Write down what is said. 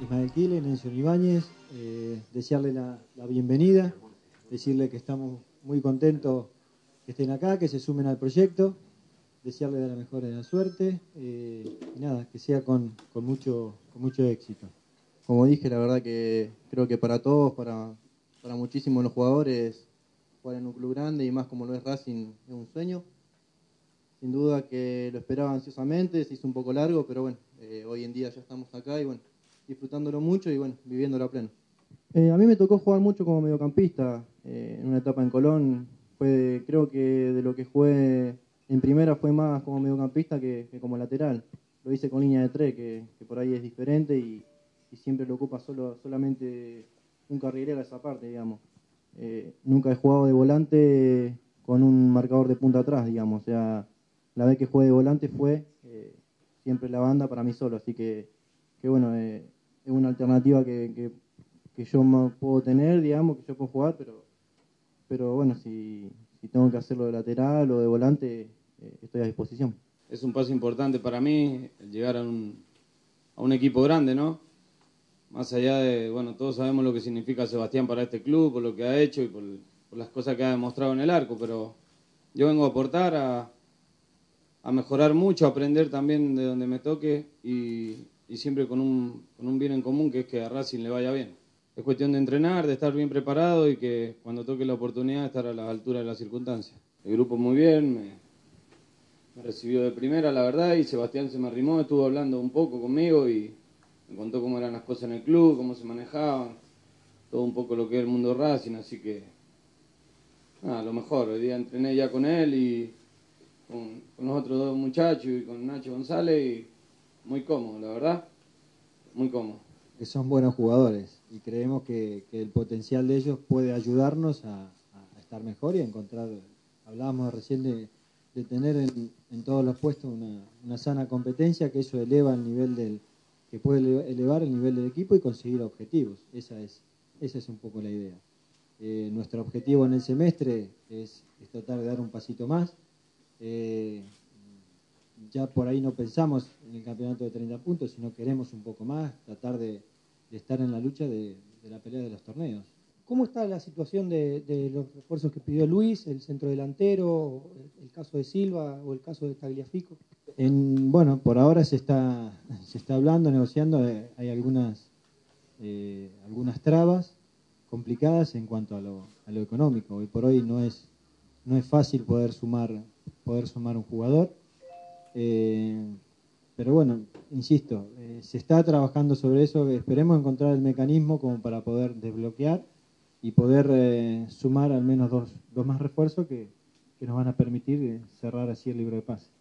Ismael Quiles, Nelson Ibáñez, eh, desearle la, bienvenida, decirle que estamos muy contentos que estén acá, que se sumen al proyecto, desearle la mejor de la suerte eh, y nada, que sea con, mucho, con mucho éxito. Como dije, la verdad que creo que para todos, para, para muchísimos los jugadores, jugar en un club grande y más como lo es Racing es un sueño. Sin duda que lo esperaba ansiosamente, se hizo un poco largo, pero bueno, eh, hoy en día ya estamos acá y bueno, disfrutándolo mucho y bueno, viviéndolo a pleno. Eh, a mí me tocó jugar mucho como mediocampista eh, en una etapa en Colón. Fue, creo que de lo que jugué en primera fue más como mediocampista que, como lateral. Lo hice con línea de tres, que, por ahí es diferente y, siempre lo ocupa solo, solamente un carrilero esa parte, digamos. Nunca he jugado de volante con un marcador de punta atrás, digamos. O sea, la vez que jugué de volante fue siempre la banda para mí solo. Así que, que bueno, es una alternativa que, yo puedo tener, digamos, que yo puedo jugar, pero, pero bueno, si, tengo que hacerlo de lateral o de volante, eh, estoy a disposición. Es un paso importante para mí llegar a un, equipo grande, ¿no? Más allá de, bueno, todos sabemos lo que significa Sebastián para este club, por lo que ha hecho y por las cosas que ha demostrado en el arco, pero yo vengo a aportar a, a mejorar mucho, a aprender también de donde me toque y, siempre con un, con un bien en común que es que a Racing le vaya bien. Es cuestión de entrenar, de estar bien preparado y que cuando toque la oportunidad estar a la altura de las circunstancias. El grupo muy bien, me, recibió de primera, la verdad, y Sebastián se me arrimó, estuvo hablando un poco conmigo y me contó cómo eran las cosas en el club, cómo se manejaban, todo un poco lo que es el mundo Racing, así que nada, lo mejor. Hoy día entrené ya con él y con, los otros dos muchachos y con Nacho González y muy cómodo, la verdad, muy cómodo. Que son buenos jugadores y creemos que, el potencial de ellos puede ayudarnos a, estar mejor y a encontrar, hablábamos recién de, tener en, todos los puestos una, sana competencia, que eso eleva el nivel del, que puede elevar el nivel del equipo y conseguir objetivos. Esa es, esa es un poco la idea. Eh, nuestro objetivo en el semestre es, tratar de dar un pasito más. Eh, ya por ahí no pensamos en el campeonato de 30 puntos, sino queremos un poco más, tratar de, estar en la lucha de, la pelea de los torneos. ¿Cómo está la situación de, los refuerzos que pidió Luis, el centro delantero, el, caso de Silva o el caso de Tagliafico? En, bueno, por ahora se está, se está hablando, negociando, eh, hay algunas, eh, algunas trabas complicadas en cuanto a lo, a lo económico. Hoy por hoy no es, no es fácil poder sumar, poder sumar un jugador. Eh, pero bueno, insisto, eh, se está trabajando sobre eso, esperemos encontrar el mecanismo como para poder desbloquear y poder eh, sumar al menos dos, más refuerzos que, que nos van a permitir cerrar así el libro de pase.